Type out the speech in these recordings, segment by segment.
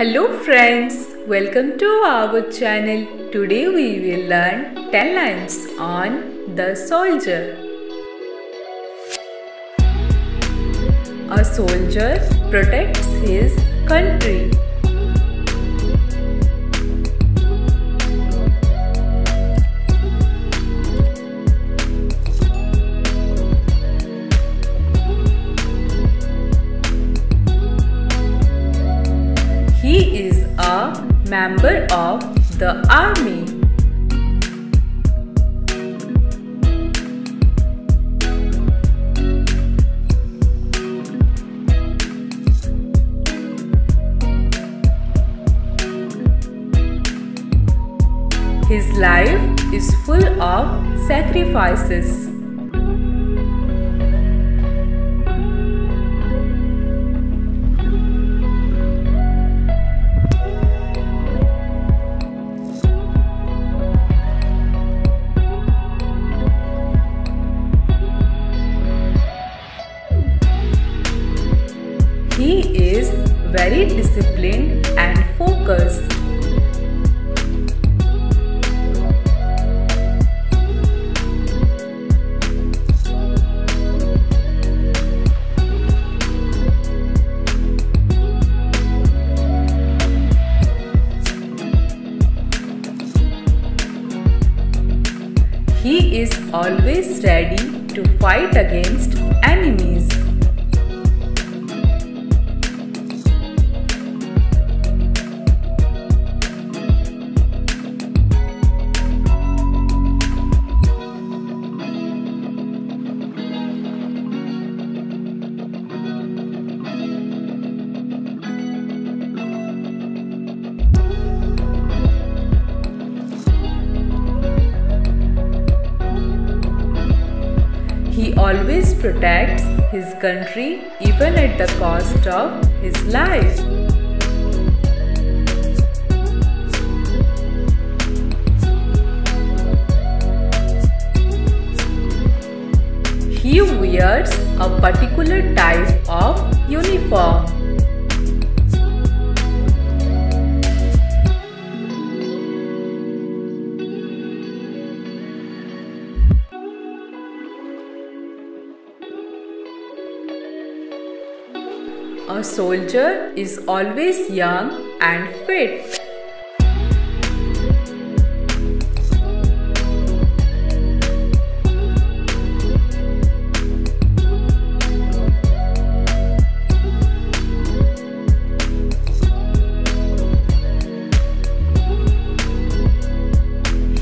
Hello friends, welcome to our channel. Today we will learn 10 lines on the soldier. A soldier protects his country. Member of the army. His life is full of sacrifices. Very disciplined and focused. He is always ready to fight against enemies. Always protects his country even at the cost of his life. He wears a particular type of uniform. A soldier is always young and fit.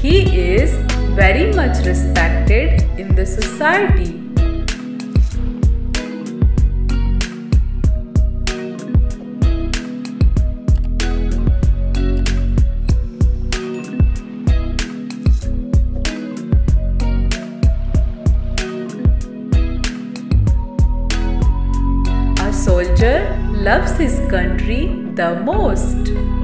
He is very much respected in the society. Soldier loves his country the most.